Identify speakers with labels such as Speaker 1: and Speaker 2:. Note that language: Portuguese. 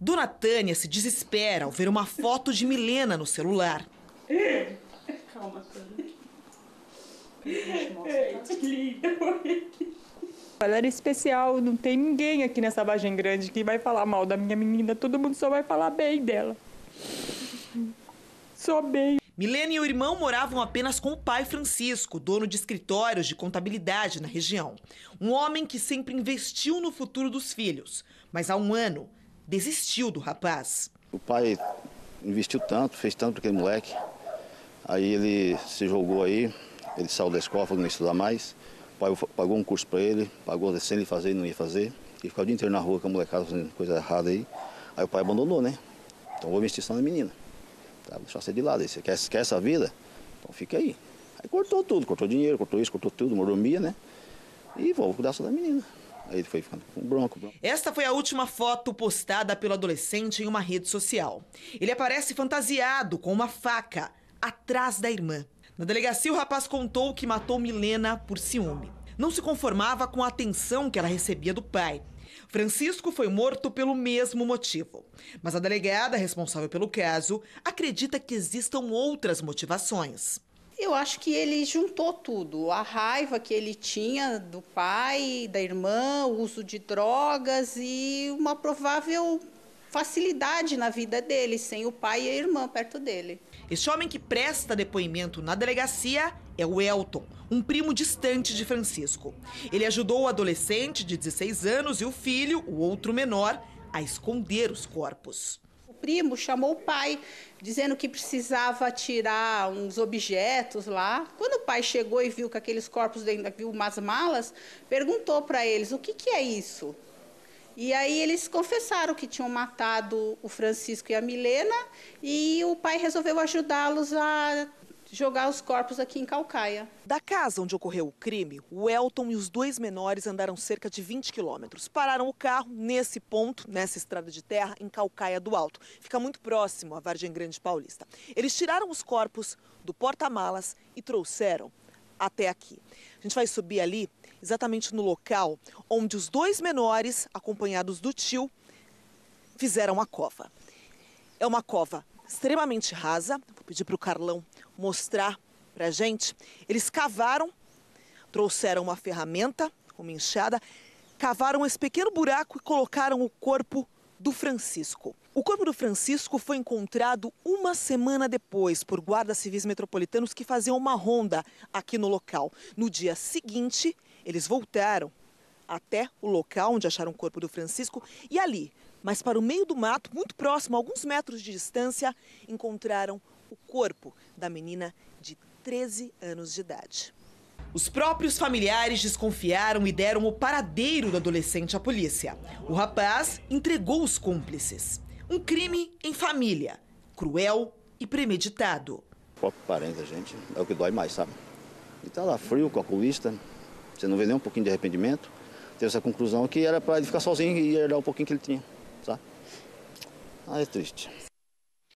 Speaker 1: Dona Tânia se desespera ao ver uma foto de Milena no celular.
Speaker 2: Calma, Tânia. Que linda. Ela era especial, não tem ninguém aqui nessa Vargem Grande que vai falar mal da minha menina. Todo mundo só vai falar bem dela. Só bem.
Speaker 1: Milena e o irmão moravam apenas com o pai Francisco, dono de escritórios de contabilidade na região. Um homem que sempre investiu no futuro dos filhos, mas há um ano desistiu do rapaz.
Speaker 3: O pai investiu tanto, fez tanto para aquele moleque. Aí ele se jogou aí, ele saiu da escola, falou não ia estudar mais. O pai pagou um curso para ele, pagou sem ele fazer e não ia fazer. E ficou o dia inteiro na rua com a molecada fazendo coisa errada aí. Aí o pai abandonou, né? Então vou investir só na menina. Tá? Vou deixar você de lado. Aí, você quer, quer essa vida? Então fica aí. Aí cortou tudo, cortou dinheiro, cortou isso, cortou tudo, mordomia, né? E vou cuidar só da menina. Aí foi ficando com bronco, bronco.
Speaker 1: Esta foi a última foto postada pelo adolescente em uma rede social. Ele aparece fantasiado com uma faca atrás da irmã. Na delegacia, o rapaz contou que matou Milena por ciúme. Não se conformava com a atenção que ela recebia do pai. Francisco foi morto pelo mesmo motivo. Mas a delegada responsável pelo caso acredita que existam outras motivações.
Speaker 4: Eu acho que ele juntou tudo: a raiva que ele tinha do pai, da irmã, o uso de drogas e uma provável facilidade na vida dele, sem o pai e a irmã perto dele.
Speaker 1: Este homem que presta depoimento na delegacia é o Elton, um primo distante de Francisco. Ele ajudou o adolescente de 16 anos e o filho, o outro menor, a esconder os corpos.
Speaker 4: Primo chamou o pai, dizendo que precisava tirar uns objetos lá. Quando o pai chegou e viu que aqueles corpos dentro, viu umas malas, perguntou para eles: o que, que é isso? E aí eles confessaram que tinham matado o Francisco e a Milena e o pai resolveu ajudá-los a jogar os corpos aqui em Calcaia.
Speaker 1: Da casa onde ocorreu o crime, o Elton e os dois menores andaram cerca de 20 quilômetros. Pararam o carro nesse ponto, nessa estrada de terra, em Calcaia do Alto. Fica muito próximo à Vargem Grande Paulista. Eles tiraram os corpos do porta-malas e trouxeram até aqui. A gente vai subir ali, exatamente no local onde os dois menores, acompanhados do tio, fizeram a cova. É uma cova extremamente rasa. Vou pedir para o Carlão mostrar para a gente. Eles cavaram, trouxeram uma ferramenta, uma enxada, cavaram esse pequeno buraco e colocaram o corpo do Francisco. O corpo do Francisco foi encontrado uma semana depois por guardas civis metropolitanos que faziam uma ronda aqui no local. No dia seguinte, eles voltaram até o local onde acharam o corpo do Francisco e ali, mas para o meio do mato, muito próximo, a alguns metros de distância, encontraram o corpo da menina de 13 anos de idade. Os próprios familiares desconfiaram e deram o paradeiro do adolescente à polícia. O rapaz entregou os cúmplices. Um crime em família, cruel e premeditado.
Speaker 3: O próprio parente da gente é o que dói mais, sabe? Ele tá lá frio, calculista, você não vê nem um pouquinho de arrependimento. Teve essa conclusão que era para ele ficar sozinho e herdar um pouquinho que ele tinha, Ah, é triste.